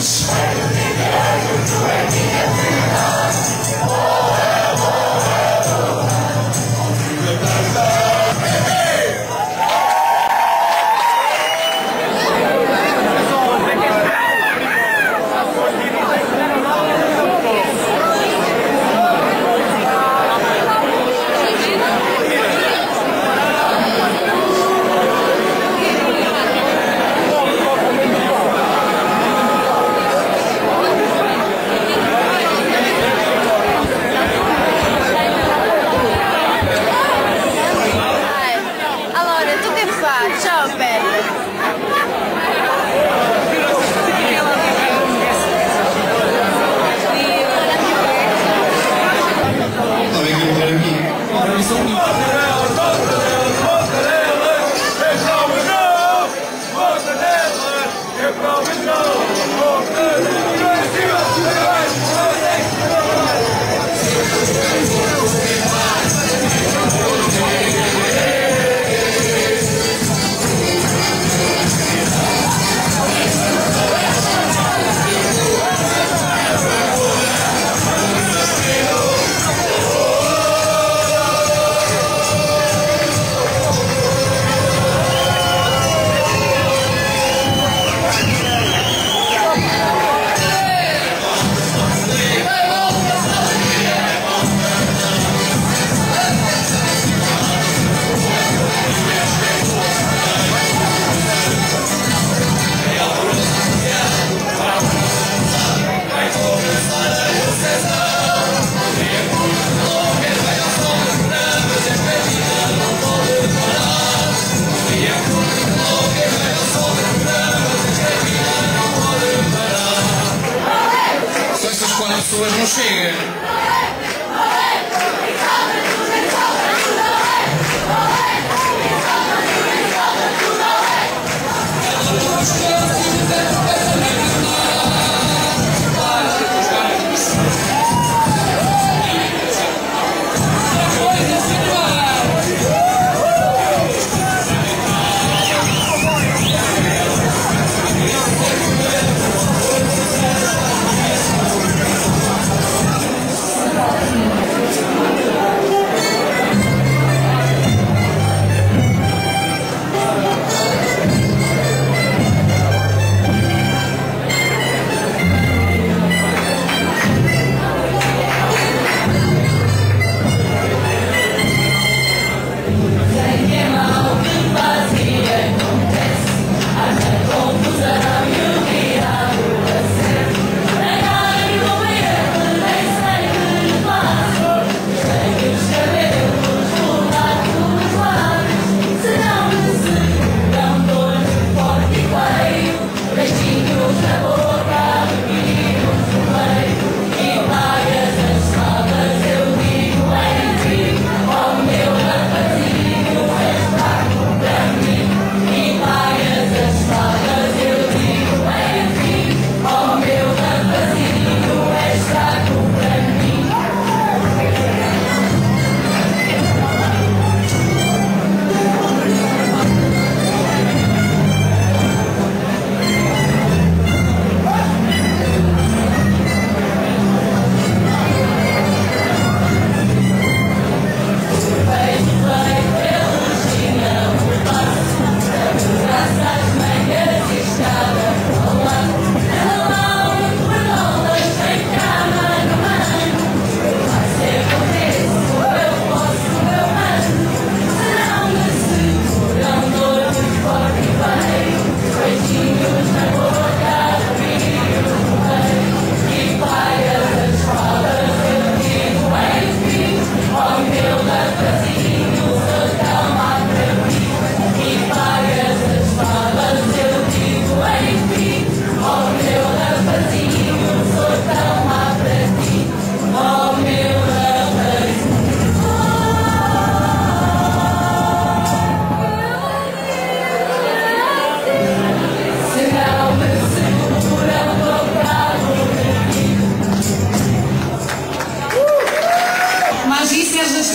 Saturday.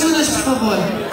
ajudas, por favor.